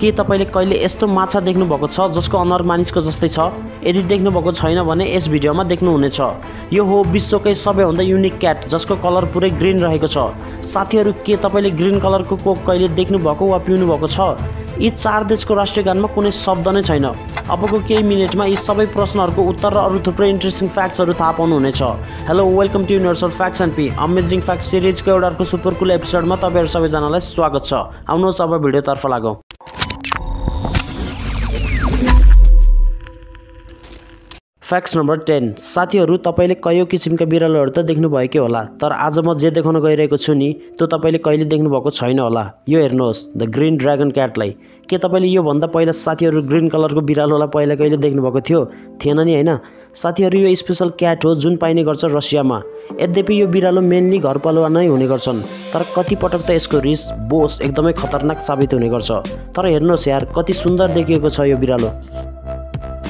के तपाईँले कहिले यस्तो माछा देख्नुभएको छ जसको अनुहार मानिसको जस्तै छ? यदि देख्नुभएको छैन भने यस भिडियोमा देख्नुहुनेछ। यो हो विश्वकै सबैभन्दा युनिक क्याट जसको कलर पुरै ग्रिन रहेको छ। साथीहरू के तपाईँले ग्रिन कलरको कोक कहिले देख्नुभएको वा पिउनुभएको छ? यी चार देशको राष्ट्रिय गानमा कुनै शब्द नै छैन। अबको केही मिनटमा यी सबै प्रश्नहरूको उत्तर र अरू थुप्रै इन्ट्रेस्टिङ फ्याक्ट्सहरू थाहा पाउनुहुनेछ। Hello welcome to universal facts and P amazing fact सिरिजको एउटा अर्को सुपर कुल एपिसोडमा तपाईँहरू सबैजनालाई स्वागत छ। आउनुहोस् अब भिडियोतर्फ लागौँ। फ्याक्ट्स नम्बर टेन साथीहरू तपाईँले कैयौँ किसिमका बिरालोहरू त देख्नुभएकै होला तर आज म जे देखाउन गइरहेको छु नि त्यो तपाईँले कहिले देख्नुभएको छैन होला। यो हेर्नुहोस् द ग्रिन ड्रागन क्याटलाई। के तपाईँले योभन्दा पहिला साथीहरू ग्रिन कलरको बिरालोलाई पहिला कहिले देख्नुभएको थियो? थिएन नि होइन? साथीहरू यो स्पेसल क्याट हो जुन पाइने गर्छ रसियामा। यद्यपि यो बिरालो मेनली घरपालुवा नै हुने गर्छन् तर कतिपटक त यसको रिस बोस एकदमै खतरनाक साबित हुने गर्छ। तर हेर्नुहोस् यार कति सुन्दर देखिएको छ यो बिरालो।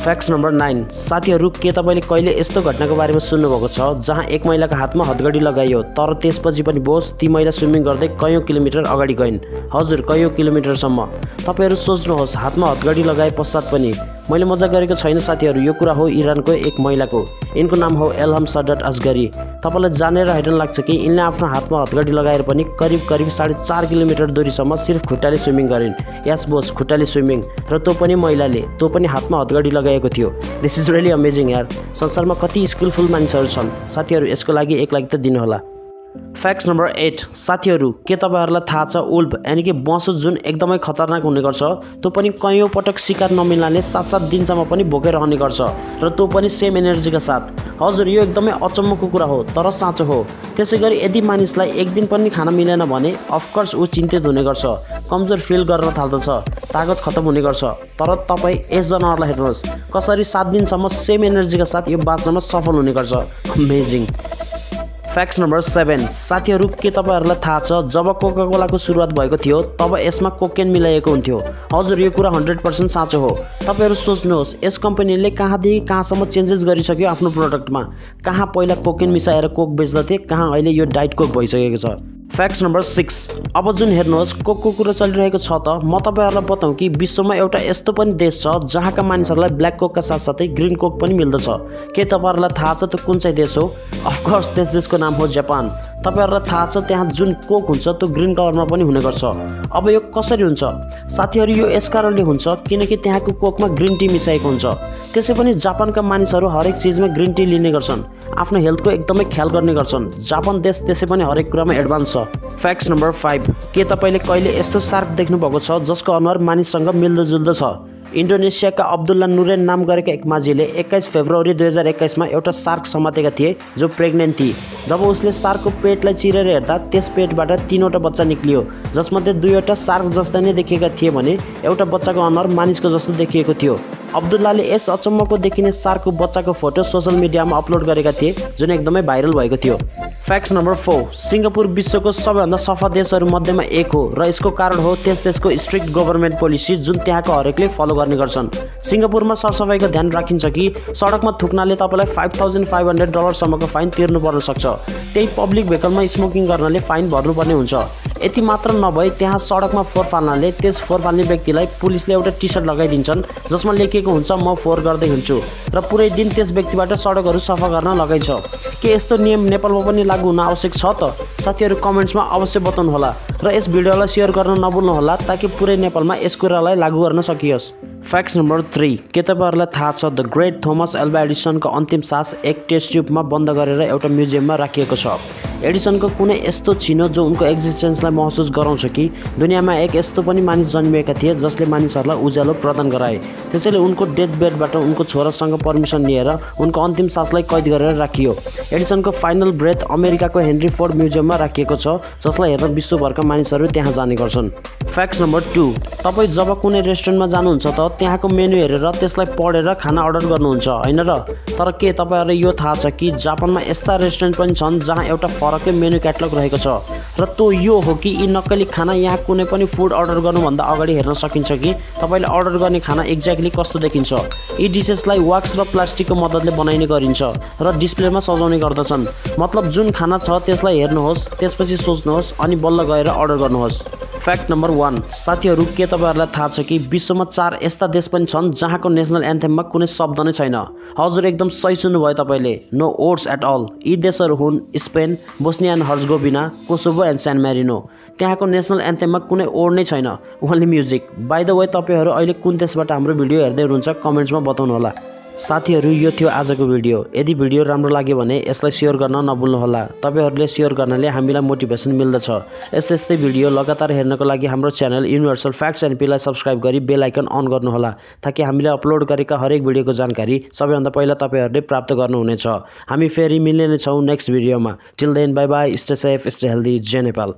फ्याक्ट्स नम्बर नाइन साथीहरू के तपाईँले कहिले यस्तो घटनाको बारेमा सुन्नुभएको छ जहाँ एक महिलाको हातमा हतगडी लगाइयो तर त्यसपछि पनि बोस ती महिला स्विमिङ गर्दै कैयौँ किलोमिटर अगाडि गइन्? हजुर कैयौँ किलोमिटरसम्म। तपाईँहरू सोच्नुहोस् हातमा हतगडी लगाए पश्चात पनि। मैले मजा गरेको छैन साथीहरू यो कुरा हो इरानको एक महिलाको। यिनको नाम हो एलहम सडट असगरी। तपाईँलाई जानेर हैरान लाग्छ कि यिनले आफ्नो हातमा हतगडी लगाएर पनि करिब करिब साढे चार किलोमिटर दूरीसम्म सिर्फ खुट्टाले स्विमिङ गरिन्। यस बोस खुट्टाले स्विमिङ। र त्यो पनि महिलाले त्यो पनि हातमा हतगडी लगाएको थियो। दिस इज रियली अमेजिङ यार। संसारमा कति स्किलफुल मानिसहरू छन्। साथीहरू यसको लागि एक लागि त दिनुहोला। फ्याक्ट्स नम्बर एट साथीहरू के तपाईँहरूलाई थाहा छ उल्फ यानि कि बसो जुन एकदमै खतरनाक हुने गर्छ? त्यो पनि कैयौँ पटक शिकार नमिल्नाले सात सात दिनसम्म पनि भोकै रहने गर्छ र त्यो पनि सेम एनर्जीका साथ। हजुर यो एकदमै अचम्मको कुरा हो तर साँचो हो। त्यसै गरी यदि मानिसलाई एक दिन पनि खाना मिलेन भने अफकोर्स ऊ चिन्तित हुने गर्छ कमजोर फिल गर्न थाल्दछ तागत खतम हुने गर्छ। तर तपाईँ यस जनावरलाई हेर्नुहोस् कसरी सात दिनसम्म सेम एनर्जीका साथ यो बाँच्नमा सफल हुने गर्छ। अमेजिङ फ्याक्ट्स नम्बर सेभेन साथीहरू के तपाईँहरूलाई थाहा छ जब कोका कोलाको सुरुवात भएको थियो तब यसमा कोकेन मिलाइएको हुन्थ्यो। हजुर यो कुरा हन्ड्रेड पर्सेन्ट साँचो हो। तपाईँहरू सोच्नुहोस् यस कम्पनीले कहाँदेखि कहाँसम्म चेन्जेस गरिसक्यो आफ्नो प्रडक्टमा कहाँ पहिला कोकेन मिसाएर कोक बेच्दथे कहाँ अहिले यो डाइट कोक भइसकेको छ? फ्याक्ट्स नम्बर सिक्स अब जुन हेर्नुहोस् कोकको कुरो चलिरहेको छ त म तपाईँहरूलाई बताउँ कि विश्वमा एउटा यस्तो पनि देश छ जहाँका मानिसहरूलाई ब्ल्याक कोकका साथसाथै ग्रिन कोक पनि मिल्दछ। के तपाईँहरूलाई थाहा छ त्यो कुन चाहिँ देश हो? अफकोर्स त्यस देशको नाम हो जापान। तपाईँहरूलाई थाहा छ त्यहाँ जुन कोक हुन्छ त्यो ग्रिन कलरमा पनि हुने गर्छ। अब यो कसरी हुन्छ? साथीहरू यो यस कारणले हुन्छ किनकि त्यहाँको कोकमा ग्रिन टी मिसाएको हुन्छ। त्यसै पनि जापानका मानिसहरू हरेक चिजमा ग्रिन टी लिने गर्छन्। आफ्नो हेल्थको एकदमै ख्याल गर्ने गर्छन्। जापान देश त्यसै पनि हरेक कुरामा एडभान्स छ। फ्याक्ट्स नम्बर फाइभ के तपाईँले कहिले यस्तो सार्क देख्नुभएको छ जसको अनुहार मानिससँग मिल्दोजुल्दो छ? इन्डोनेसियाका अब्दुल्ला नुरेन नाम गरेका एक माझीले एक्काइस फेब्रुअरी दुई हजार एक्काइसमा एउटा सार्क समातेका थिए जो प्रेग्नेन्ट थिए। जब उसले सार्कको पेटलाई चिरेर हेर्दा त्यस पेटबाट तिनवटा बच्चा निक्लियो जसमध्ये दुईवटा सार्क जस्ता नै देखिएका थिए भने एउटा बच्चाको अनुहार मानिसको जस्तो देखिएको थियो। अब्दुल्लाले यस अचम्मको देखिने सार्कको बच्चाको फोटो सोसियल मिडियामा अपलोड गरेका थिए जुन एकदमै भाइरल भएको थियो। फ्याक्ट्स नम्बर फोर सिङ्गापुर विश्वको सबैभन्दा सफा देशहरू मध्येमा एक हो र यसको कारण हो त्यस देशको स्ट्रिक्ट गभर्मेन्ट पोलिसी जुन त्यहाँको हरेकले फलो गर्ने गर्छन्। सिङ्गापुरमा सरसफाइको ध्यान राखिन्छ कि सडकमा थुक्नाले तपाईँलाई फाइभ थाउजन्ड फाइभ हन्ड्रेड डलरसम्मको फाइन तिर्नु पर्न सक्छ। त्यही पब्लिक भेकलमा स्मोकिङ गर्नाले फाइन भर्नुपर्ने हुन्छ। यति मात्र नभए त्यहाँ सडकमा फोहोर फाल्नाले त्यस फोहोर फाल्ने व्यक्तिलाई पुलिसले एउटा टी सर्ट लगाइदिन्छन् जसमा लेखिएको हुन्छ म फोहोर गर्दै हुन्छु र पुरै दिन त्यस व्यक्तिबाट सडकहरू सफा गर्न लगाइन्छ। के यस्तो नियम नेपालमा पनि लागू हुन आवश्यक छ त। साथीहरू कमेन्ट्समा अवश्य बताउनुहोला र यस भिडियोलाई सेयर गर्न नभुल्नुहोला ताकि पुरै नेपालमा यस कुरालाई लागू गर्न सकियोस्। फ्याक्ट्स नम्बर थ्री के तपाईँहरूलाई थाहा छ द ग्रेट थोमस एल्बा एडिसनको अन्तिम सास एक टेस्ट ट्युबमा बन्द गरेर एउटा म्युजियममा राखिएको छ। एडिसनको कुनै यस्तो छिनो जो उनको एक्जिस्टेन्सलाई महसुस गराउँछ कि दुनियाँमा एक यस्तो पनि मानिस जन्मिएका थिए जसले मानिसहरूलाई उज्यालो प्रदान गराए। त्यसैले उनको डेथ बेडबाट उनको छोरासँग पर्मिसन लिएर उनको अन्तिम सासलाई कैद गरेर राखियो। एडिसनको फाइनल ब्रेथ अमेरिकाको हेनरी फोर्ड म्युजियममा राखिएको छ जसलाई हेर्न विश्वभरका मानिसहरू त्यहाँ जाने गर्छन्। फ्याक्ट्स नम्बर टू तपाईँ जब कुनै रेस्टुरेन्टमा जानुहुन्छ त त्यहाँको मेनु हेरेर त्यसलाई पढेर खाना अर्डर गर्नुहुन्छ होइन र? तर के तपाईँहरूलाई यो थाहा छ कि जापानमा यस्ता रेस्टुरेन्ट पनि छन् जहाँ एउटा फरकै मेनु क्याटलग रहेको छ? र त्यो यो हो कि यी नक्कली खाना यहाँ कुनै पनि फुड अर्डर गर्नुभन्दा अगाडि हेर्न सकिन्छ कि तपाईँले अर्डर गर्ने खाना एक्ज्याक्टली कस्तो देखिन्छ? यी डिसेसलाई वाक्स र प्लास्टिकको मद्दतले बनाइने गरिन्छ र डिस्प्लेमा सजाउने गर्दछन्। मतलब जुन खाना छ त्यसलाई हेर्नुहोस् त्यसपछि सोच्नुहोस् अनि बल्ल गएर अर्डर गर्नुहोस्। फ्याक्ट नम्बर वान साथीहरू के तपाईँहरूलाई थाहा छ कि विश्वमा चार यस्ता देश पनि छन् जहाँको नेसनल एन्थेममा कुनै शब्द नै छैन? हजुर एकदम सही सुन्नुभयो तपाईँले। नो ओड्स एट अल यी देशहरू हुन् Spain Bosnia and Herzegovina Kosovo and Saint Marino त्यहाँको नेसनल एन्थेममा कुनै ओड नै छैन। Only music by the way तपाईँहरू अहिले कुन देशबाट हाम्रो भिडियो हेर्दै हुनुहुन्छ कमेन्ट्समा बताउनुहोला। साथीहरू यो थियो आजको भिडियो। यदि भिडियो राम्रो लाग्यो भने यसलाई सेयर गर्न नभुल्नुहोला। तपाईँहरूले सेयर गर्नाले हामीलाई मोटिभेसन मिल्दछ। यस्तै यस्तै भिडियो लगातार हेर्नको लागि हाम्रो च्यानल युनिभर्सल फ्याक्ट्स एन्ड पीलाई सब्सक्राइब गरी बेल आइकन अन गर्नुहोला ताकि हामीले अपलोड गरेका हरेक भिडियोको जानकारी सबैभन्दा पहिला तपाईँहरूले प्राप्त गर्नुहुनेछ। हामी फेरि मिल्ने नै छौँ नेक्स्ट भिडियोमा। Till then bye bye stay safe stay healthy Jai Nepal